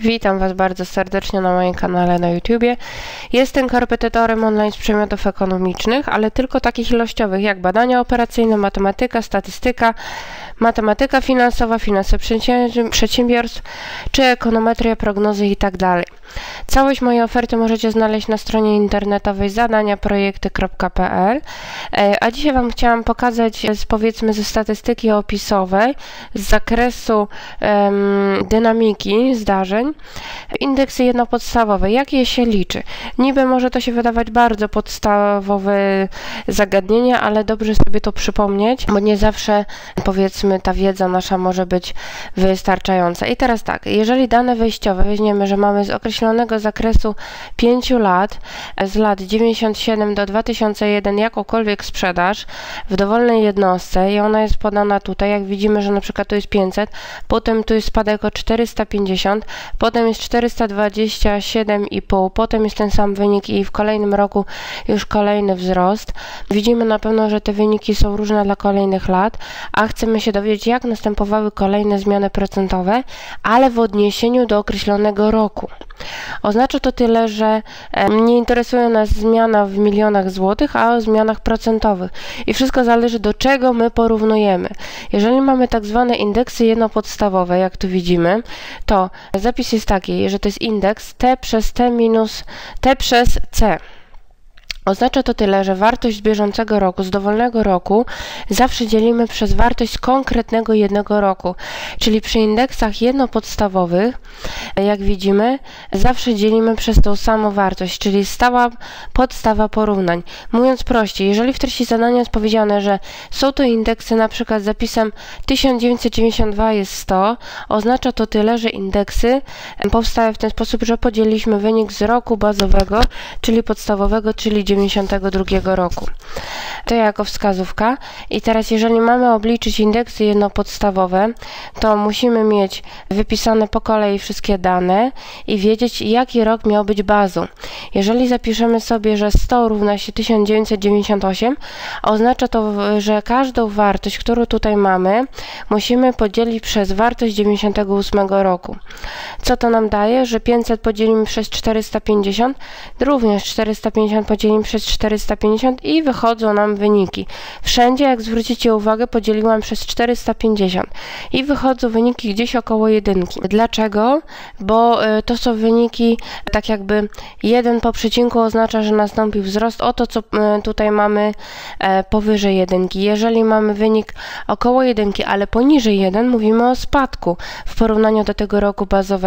Witam Was bardzo serdecznie na moim kanale na YouTubie. Jestem korepetytorem online z przedmiotów ekonomicznych, ale tylko takich ilościowych jak badania operacyjne, matematyka, statystyka, matematyka finansowa, finanse przedsiębiorstw czy ekonometria, prognozy itd. Tak Całość mojej oferty możecie znaleźć na stronie internetowej zadaniaprojekty.pl e, A dzisiaj Wam chciałam pokazać z, powiedzmy ze statystyki opisowej z zakresu um, dynamiki zdarzeń indeksy jednopodstawowe. Jak je się liczy? Niby może to się wydawać bardzo podstawowe zagadnienie, ale dobrze sobie to przypomnieć, bo nie zawsze powiedzmy ta wiedza nasza może być wystarczająca. I teraz tak, jeżeli dane wejściowe weźmiemy, że mamy z określonego zakresu 5 lat, z lat 97 do 2001 jakąkolwiek sprzedaż w dowolnej jednostce i ona jest podana tutaj, jak widzimy, że na przykład tu jest 500, potem tu jest spadek o 450, potem jest 427,5, potem jest ten sam wynik i w kolejnym roku już kolejny wzrost. Widzimy na pewno, że te wyniki są różne dla kolejnych lat, a chcemy się dowiedzieć, jak następowały kolejne zmiany procentowe, ale w odniesieniu do określonego roku. Oznacza to tyle, że nie interesuje nas zmiana w milionach złotych, a o zmianach procentowych. I wszystko zależy do czego my porównujemy. Jeżeli mamy tak zwane indeksy jednopodstawowe, jak tu widzimy, to zapis jest taki, że to jest indeks t przez t minus t przez c. Oznacza to tyle, że wartość z bieżącego roku, z dowolnego roku zawsze dzielimy przez wartość z konkretnego jednego roku. Czyli przy indeksach jednopodstawowych, jak widzimy, zawsze dzielimy przez tą samą wartość, czyli stała podstawa porównań. Mówiąc prościej, jeżeli w treści zadania jest powiedziane, że są to indeksy na przykład z zapisem 1992 jest 100, oznacza to tyle, że indeksy powstają w ten sposób, że podzieliliśmy wynik z roku bazowego, czyli podstawowego, czyli 1992 roku. To jako wskazówka. I teraz, jeżeli mamy obliczyć indeksy jednopodstawowe, to musimy mieć wypisane po kolei wszystkie dane i wiedzieć, jaki rok miał być bazą. Jeżeli zapiszemy sobie, że 100 równa się 1998, oznacza to, że każdą wartość, którą tutaj mamy, musimy podzielić przez wartość 98 roku. Co to nam daje? Że 500 podzielimy przez 450, również 450 podzielimy przez 450 i wychodzą nam wyniki. Wszędzie, jak zwrócicie uwagę, podzieliłam przez 450 i wychodzą wyniki gdzieś około jedynki. Dlaczego? Bo y, to są wyniki, tak jakby jeden po przecinku oznacza, że nastąpił wzrost o to, co y, tutaj mamy e, powyżej jedynki. Jeżeli mamy wynik około jedynki, ale poniżej 1, mówimy o spadku w porównaniu do tego roku bazowego.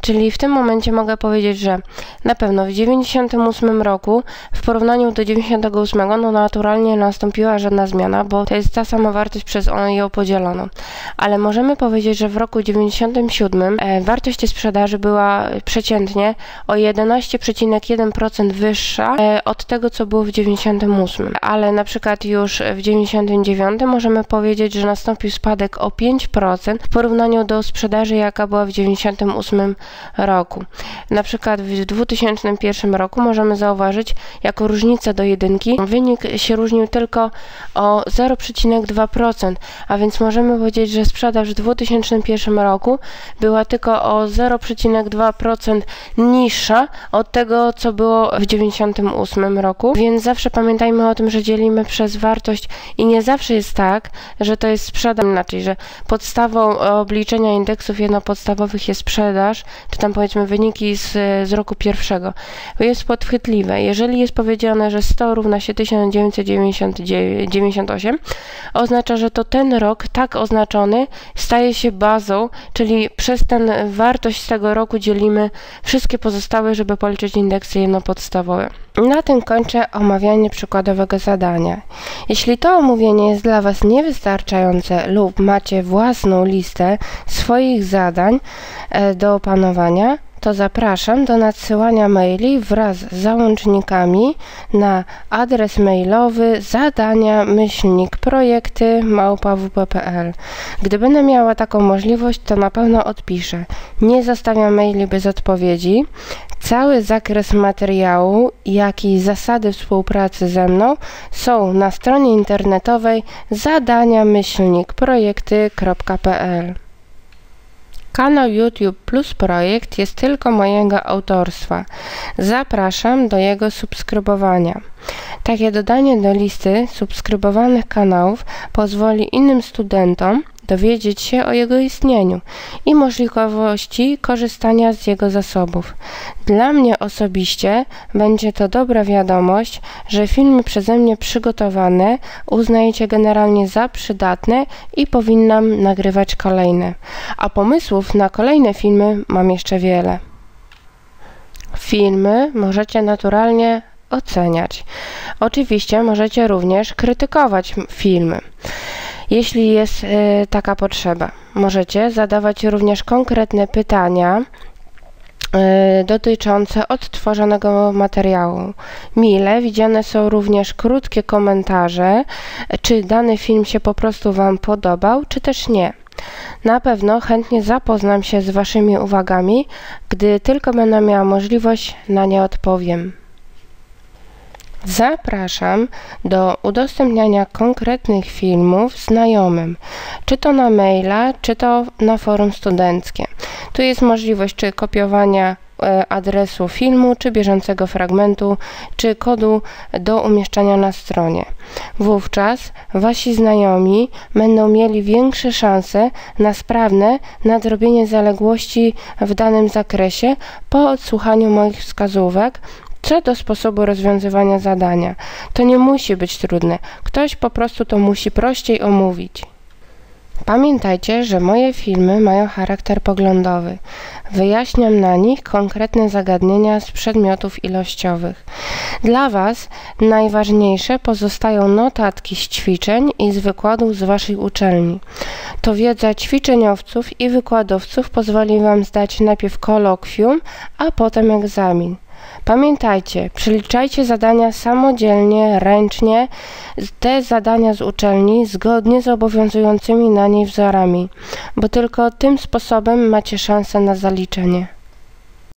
Czyli w tym momencie mogę powiedzieć, że na pewno w 98 roku w porównaniu do 98 no naturalnie nastąpiła żadna zmiana, bo to jest ta sama wartość przez ją podzieloną. Ale możemy powiedzieć, że w roku 97 e, wartość sprzedaży była przeciętnie o 11,1% wyższa e, od tego, co było w 98. Ale na przykład już w 99 możemy powiedzieć, że nastąpił spadek o 5% w porównaniu do sprzedaży, jaka była w 98 roku. Na przykład w 2001 roku możemy zauważyć, jako różnica do jedynki, wynik się różnił tylko o 0,2%, a więc możemy powiedzieć, że sprzedaż w 2001 roku była tylko o 0,2% niższa od tego, co było w 1998 roku, więc zawsze pamiętajmy o tym, że dzielimy przez wartość i nie zawsze jest tak, że to jest sprzedaż. Inaczej, że podstawą obliczenia indeksów jednopodstawowych jest sprzedaż, czy tam powiedzmy wyniki z, z roku pierwszego. Jest podchwytliwe. Jeżeli jest powiedziane, że 100 równa się 1998, oznacza, że to ten rok tak oznaczony staje się bazą, czyli przez ten wartość z tego roku dzielimy wszystkie pozostałe, żeby policzyć indeksy jednopodstawowe. Na tym kończę omawianie przykładowego zadania. Jeśli to omówienie jest dla Was niewystarczające lub macie własną listę swoich zadań do opanowania, to zapraszam do nadsyłania maili wraz z załącznikami na adres mailowy zadania myślnik projekty małpawp.pl. Gdy będę miała taką możliwość, to na pewno odpiszę. Nie zostawiam maili bez odpowiedzi. Cały zakres materiału, jak i zasady współpracy ze mną są na stronie internetowej zadania myślnik projekty.pl. Kanał YouTube Plus Projekt jest tylko mojego autorstwa. Zapraszam do jego subskrybowania. Takie dodanie do listy subskrybowanych kanałów pozwoli innym studentom dowiedzieć się o jego istnieniu i możliwości korzystania z jego zasobów. Dla mnie osobiście będzie to dobra wiadomość, że filmy przeze mnie przygotowane uznajecie generalnie za przydatne i powinnam nagrywać kolejne. A pomysłów na kolejne filmy mam jeszcze wiele. Filmy możecie naturalnie oceniać. Oczywiście możecie również krytykować filmy jeśli jest y, taka potrzeba. Możecie zadawać również konkretne pytania y, dotyczące odtworzonego materiału. Mile widziane są również krótkie komentarze, czy dany film się po prostu Wam podobał, czy też nie. Na pewno chętnie zapoznam się z Waszymi uwagami, gdy tylko będę miała możliwość, na nie odpowiem. Zapraszam do udostępniania konkretnych filmów znajomym, czy to na maila, czy to na forum studenckie. Tu jest możliwość czy kopiowania e, adresu filmu, czy bieżącego fragmentu, czy kodu do umieszczania na stronie. Wówczas Wasi znajomi będą mieli większe szanse na sprawne nadrobienie zaległości w danym zakresie po odsłuchaniu moich wskazówek co do sposobu rozwiązywania zadania. To nie musi być trudne. Ktoś po prostu to musi prościej omówić. Pamiętajcie, że moje filmy mają charakter poglądowy. Wyjaśniam na nich konkretne zagadnienia z przedmiotów ilościowych. Dla Was najważniejsze pozostają notatki z ćwiczeń i z wykładów z Waszej uczelni. To wiedza ćwiczeniowców i wykładowców pozwoli Wam zdać najpierw kolokwium, a potem egzamin. Pamiętajcie, przeliczajcie zadania samodzielnie, ręcznie, te zadania z uczelni zgodnie z obowiązującymi na niej wzorami, bo tylko tym sposobem macie szansę na zaliczenie.